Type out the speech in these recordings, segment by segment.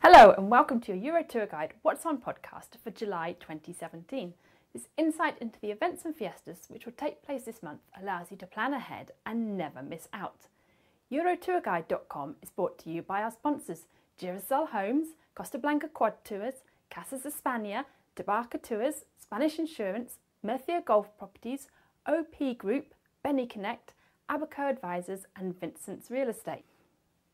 Hello and welcome to your Euro Tour Guide What's On podcast for July 2017. This insight into the events and fiestas which will take place this month allows you to plan ahead and never miss out. Eurotourguide.com is brought to you by our sponsors Girasol Homes, Costa Blanca Quad Tours, Casas España, Debarca Tours, Spanish Insurance, Murcia Golf Properties, OP Group, Benny Connect, Abaco Advisors and Vincent's Real Estate.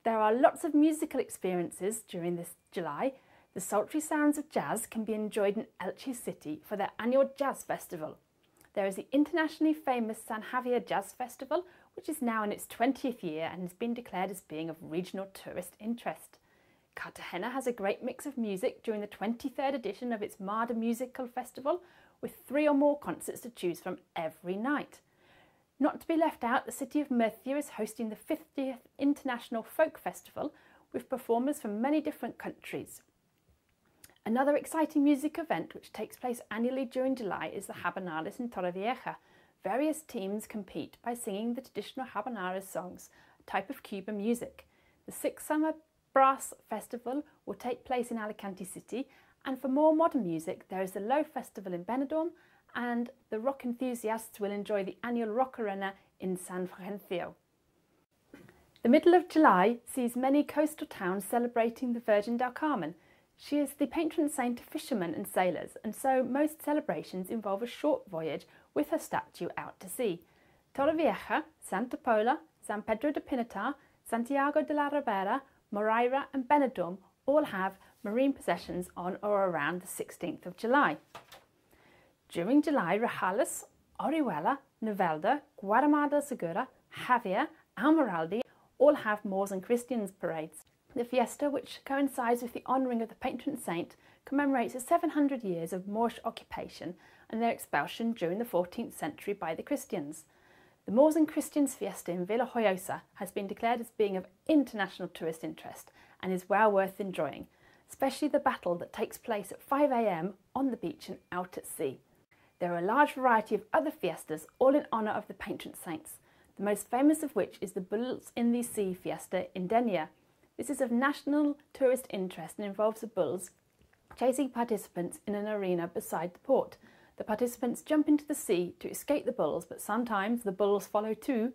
There are lots of musical experiences during this July. The sultry sounds of jazz can be enjoyed in Elche City for their annual Jazz Festival. There is the internationally famous San Javier Jazz Festival, which is now in its 20th year and has been declared as being of regional tourist interest. Cartagena has a great mix of music during the 23rd edition of its Mar Musical Festival, with three or more concerts to choose from every night. Not to be left out, the city of Murcia is hosting the 50th International Folk Festival with performers from many different countries. Another exciting music event which takes place annually during July is the Habaneras in Torrevieja. Various teams compete by singing the traditional Habaneras songs, a type of Cuban music. The Six Summer Brass Festival will take place in Alicante City, and for more modern music, there is the Low Festival in Benidorm and the rock enthusiasts will enjoy the annual Rock Arena in San Fulgencio. The middle of July sees many coastal towns celebrating the Virgin del Carmen. She is the patron saint of fishermen and sailors, and so most celebrations involve a short voyage with her statue out to sea. Torrevieja, Santa Pola, San Pedro de Pinatar, Santiago de la Ribera, Moraira and Benidorm all have marine processions on or around the 16th of July. During July, Rojales, Orihuela, Novelda, del Segura, Javier, Almoradí all have Moors and Christians parades. The fiesta, which coincides with the honouring of the patron saint, commemorates the 700 years of Moorish occupation and their expulsion during the 14th century by the Christians. The Moors and Christians fiesta in Villajoyosa has been declared as being of international tourist interest and is well worth enjoying, especially the battle that takes place at 5am on the beach and out at sea. There are a large variety of other fiestas, all in honour of the patron saints, the most famous of which is the Bulls in the Sea fiesta in Denia. This is of national tourist interest and involves the bulls chasing participants in an arena beside the port. The participants jump into the sea to escape the bulls, but sometimes the bulls follow too.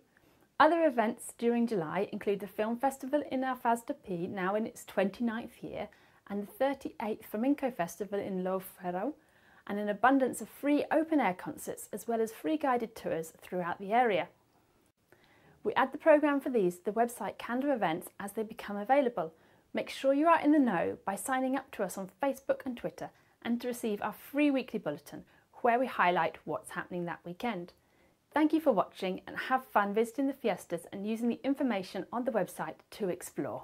Other events during July include the Film Festival in Alfaz de Pi, now in its 29th year, and the 38th Flamenco Festival in Lo and an abundance of free open air concerts as well as free guided tours throughout the area. We add the programme for these to the website Calendar Events as they become available. Make sure you are in the know by signing up to us on Facebook and Twitter and to receive our free weekly bulletin where we highlight what's happening that weekend. Thank you for watching and have fun visiting the fiestas and using the information on the website to explore.